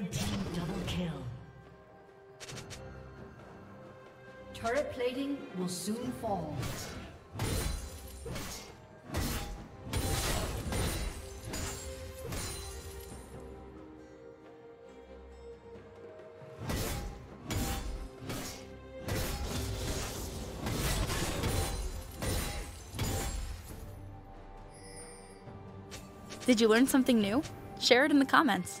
Red team double kill. Turret plating will soon fall. Did you learn something new? Share it in the comments.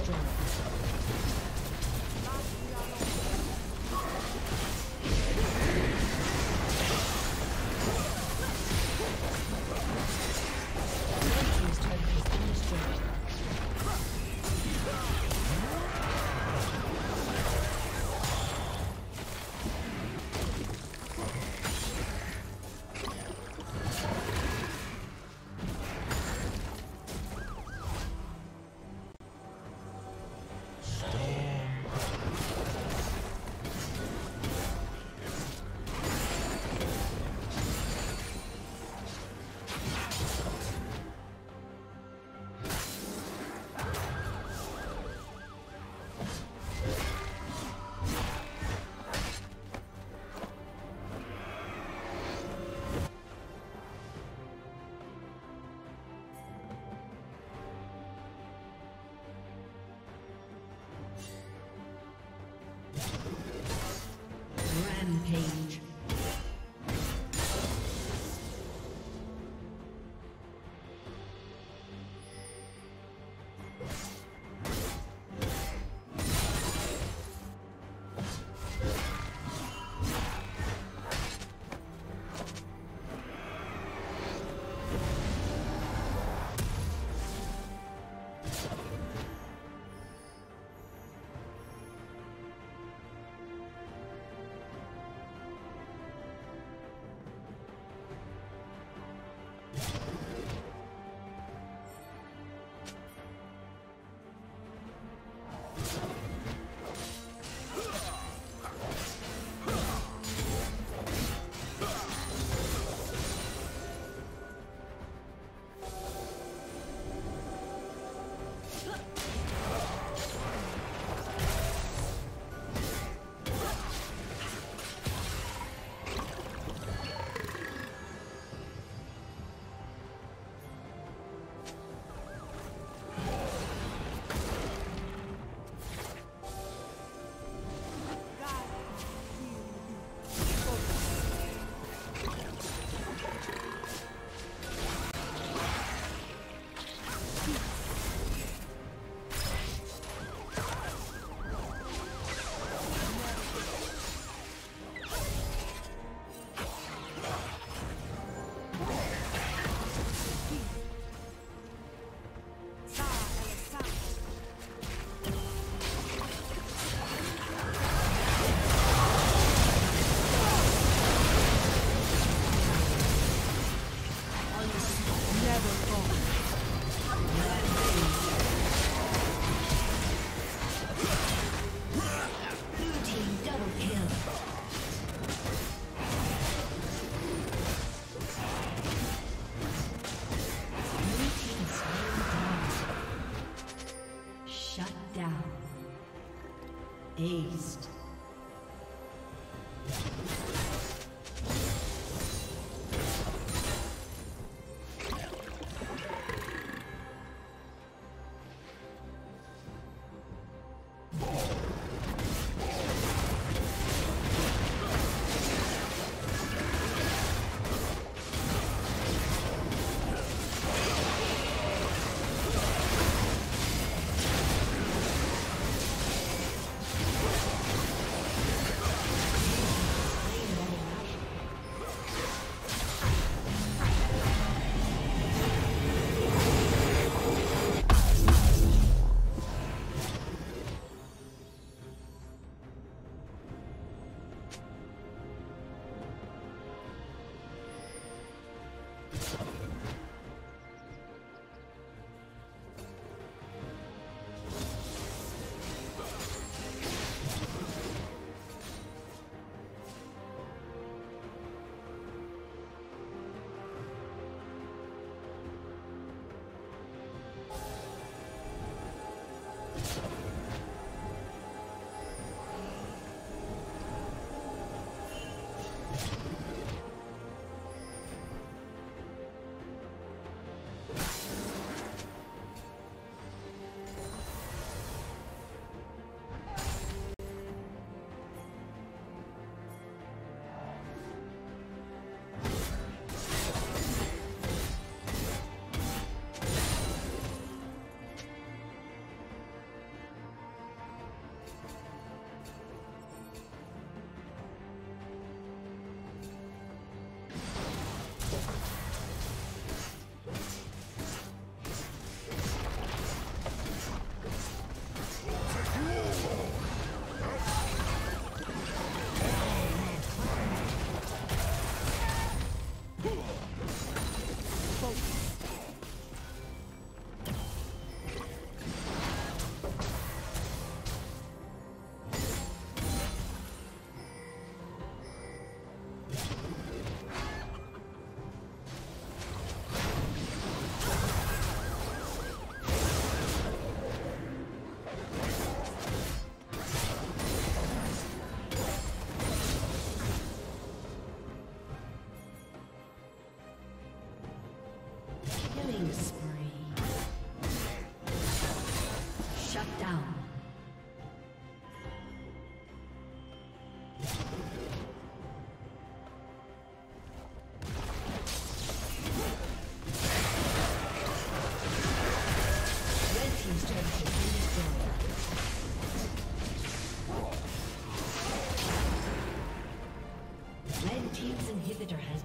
destroyed.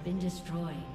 Been destroyed.